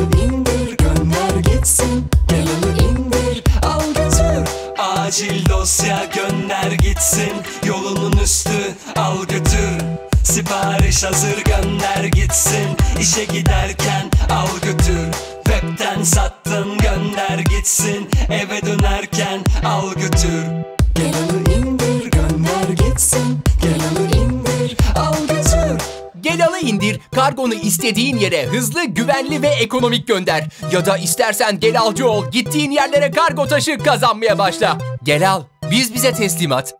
alı indir gönder gitsin. Alı indir al götür. Acil dosya gönder gitsin. Yolunun üstü al götür. Sipariş hazır gönder gitsin. İşe giderken al götür. Webten sattın gönder gitsin. Eve dönerken al götür. Gel alı indir gönder gitsin. Gel al götür Gelalı indir, kargonu istediğin yere hızlı, güvenli ve ekonomik gönder. Ya da istersen gel alcı ol, gittiğin yerlere kargo taşı kazanmaya başla. Gel al, biz bize teslimat.